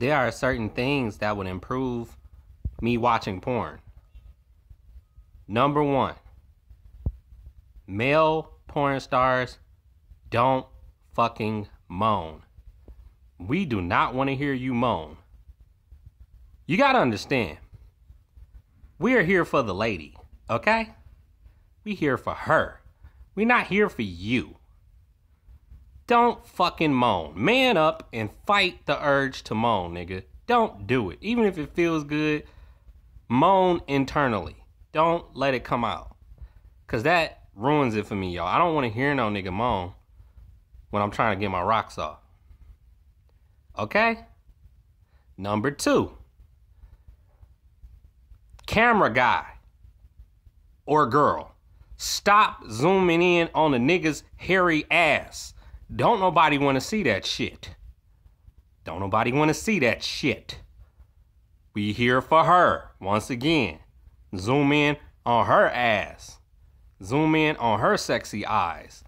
there are certain things that would improve me watching porn. Number one, male porn stars don't fucking moan. We do not want to hear you moan. You got to understand, we are here for the lady, okay? We here for her. we not here for you. Don't fucking moan. Man up and fight the urge to moan, nigga. Don't do it. Even if it feels good, moan internally. Don't let it come out. Cause that ruins it for me, y'all. I don't want to hear no nigga moan when I'm trying to get my rocks off. Okay? Number two. Camera guy or girl. Stop zooming in on the nigga's hairy ass. Don't nobody want to see that shit. Don't nobody want to see that shit. We here for her once again. Zoom in on her ass. Zoom in on her sexy eyes.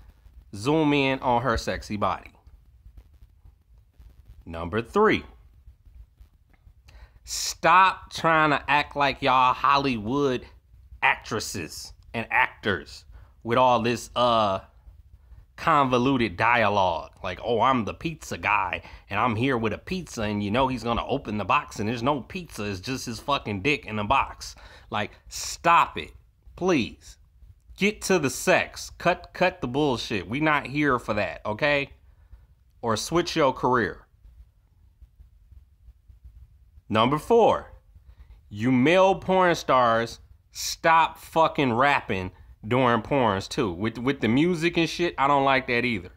Zoom in on her sexy body. Number three. Stop trying to act like y'all Hollywood actresses and actors with all this uh convoluted dialogue. Like, oh, I'm the pizza guy and I'm here with a pizza, and you know he's gonna open the box and there's no pizza, it's just his fucking dick in the box. Like, stop it. Please. Get to the sex. Cut cut the bullshit. We not here for that, okay? Or switch your career. Number four, you male porn stars stop fucking rapping during porns too. With with the music and shit, I don't like that either.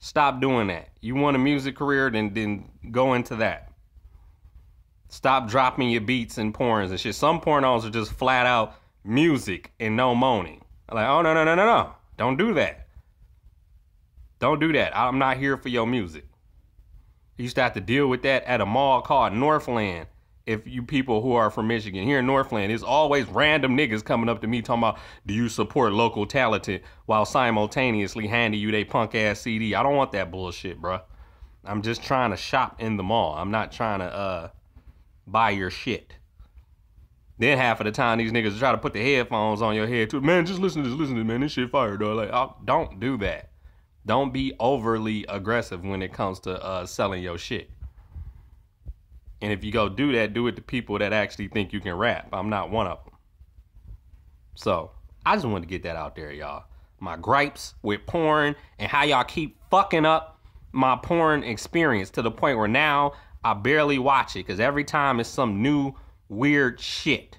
Stop doing that. You want a music career, then then go into that. Stop dropping your beats and porns and shit. Some pornos are just flat out music and no moaning. Like, oh no no no no no. Don't do that. Don't do that. I'm not here for your music. You used to have to deal with that at a mall called Northland if you people who are from Michigan, here in Northland, it's always random niggas coming up to me talking about, do you support local talented while simultaneously handing you they punk ass CD? I don't want that bullshit, bruh. I'm just trying to shop in the mall. I'm not trying to uh buy your shit. Then half of the time these niggas try to put the headphones on your head too. Man, just listen to this, listen to this, man. This shit fire, dog. Like, I'll, don't do that. Don't be overly aggressive when it comes to uh, selling your shit. And if you go do that, do it to people that actually think you can rap. I'm not one of them. So I just wanted to get that out there, y'all. My gripes with porn and how y'all keep fucking up my porn experience to the point where now I barely watch it because every time it's some new weird shit.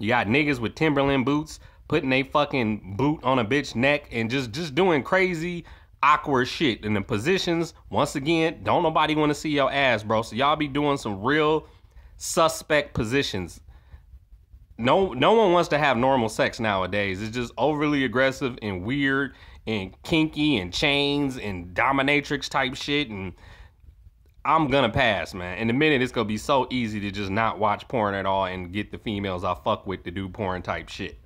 You got niggas with Timberland boots putting a fucking boot on a bitch neck and just just doing crazy awkward shit. And the positions, once again, don't nobody want to see your ass, bro. So y'all be doing some real suspect positions. No, no one wants to have normal sex nowadays. It's just overly aggressive and weird and kinky and chains and dominatrix type shit. And I'm gonna pass, man. In a minute, it's gonna be so easy to just not watch porn at all and get the females I fuck with to do porn type shit.